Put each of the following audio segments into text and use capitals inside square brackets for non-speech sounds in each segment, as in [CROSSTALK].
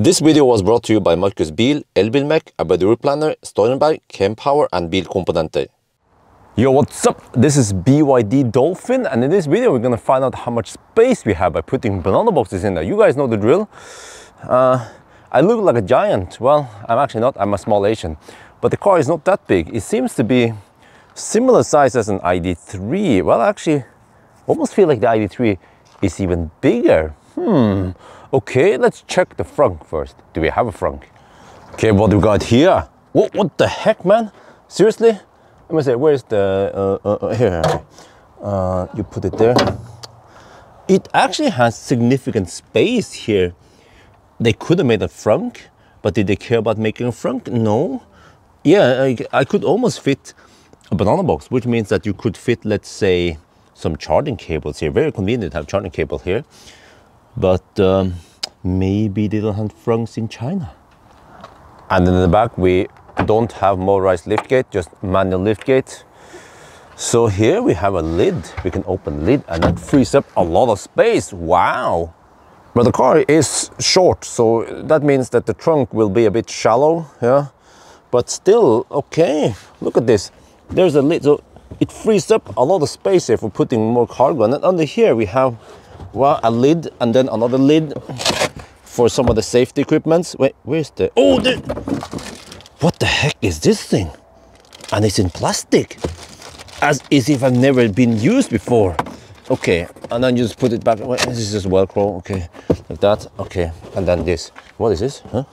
This video was brought to you by Marcus Bil, Elbilmek, A Better Route Planner, Stormberg, Kempower and Bilkomponenter. Yo, what's up? This is BYD Dolphin and in this video we're gonna find out how much space we have by putting banana boxes in there. You guys know the drill. Uh, I look like a giant. Well, I'm actually not, I'm a small Asian. But the car is not that big. It seems to be similar size as an ID3. Well, actually, almost feel like the ID3 is even bigger. Hmm, okay, let's check the front first. Do we have a front? Okay, what do we got here? What, what the heck, man? Seriously? Let me say, where's the, uh, uh, uh here, uh, you put it there. It actually has significant space here. They could have made a frunk, but did they care about making a frunk? No. Yeah, I, I could almost fit a banana box, which means that you could fit, let's say, some charging cables here. Very convenient to have charging cable here. But um, maybe they don't have frunks in China. And in the back, we don't have motorized liftgate, just manual liftgate. So here we have a lid. We can open lid and that frees up a lot of space. Wow. But the car is short, so that means that the trunk will be a bit shallow, yeah. But still, okay, look at this. There's a lid, so it frees up a lot of space here for putting more cargo. And under here we have well, a lid and then another lid for some of the safety equipments. Wait, where's the, oh, the, what the heck is this thing? And it's in plastic, as, as if I've never been used before. Okay, and then you just put it back. Wait, this is just Velcro, okay, like that, okay. And then this, what is this, huh?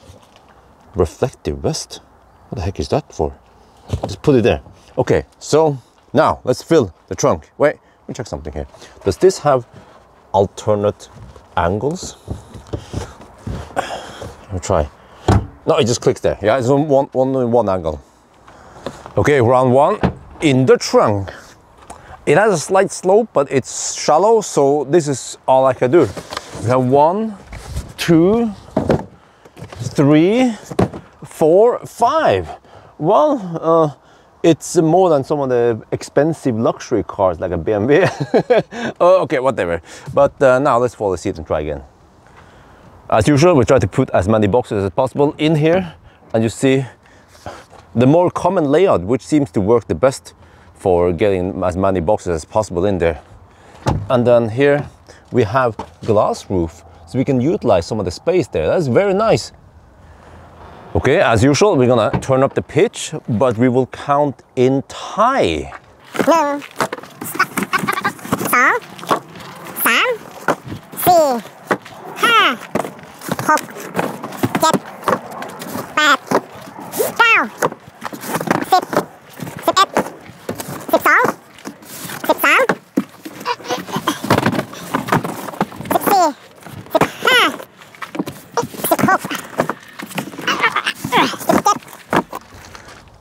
Reflective vest. What the heck is that for? Just put it there. Okay, so now let's fill the trunk. Wait, let me check something here. Does this have alternate angles? Let me try. No, it just clicks there. Yeah, it's on one, one, one angle. Okay, round one in the trunk. It has a slight slope, but it's shallow, so this is all I can do. We have one, two, three, four, five. Well, uh, it's more than some of the expensive luxury cars like a BMW. [LAUGHS] oh, okay, whatever. But uh, now let's follow the seat and try again. As usual, we try to put as many boxes as possible in here. And you see the more common layout, which seems to work the best for getting as many boxes as possible in there. And then here we have glass roof, so we can utilize some of the space there. That's very nice. Okay, as usual, we're gonna turn up the pitch, but we will count in Thai. One, two, three, four, five, six, seven, eight,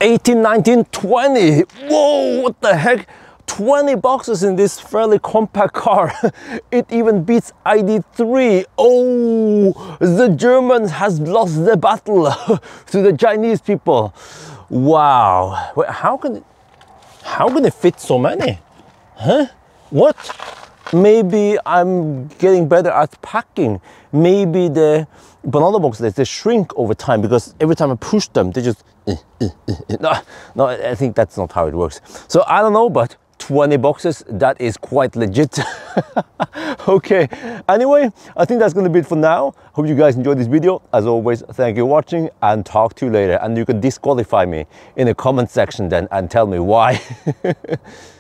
Eighteen, nineteen, twenty. Whoa, what the heck? 20 boxes in this fairly compact car. [LAUGHS] it even beats ID3. Oh, the Germans has lost the battle [LAUGHS] to the Chinese people. Wow. Wait, how can it, how can it fit so many? Huh? What? Maybe I'm getting better at packing. Maybe the banana boxes they shrink over time because every time I push them, they just eh, eh, eh, no, no, I think that's not how it works. So I don't know, but 20 boxes, that is quite legit. [LAUGHS] okay, anyway, I think that's gonna be it for now. Hope you guys enjoyed this video. As always, thank you for watching and talk to you later. And you can disqualify me in the comment section then and tell me why. [LAUGHS]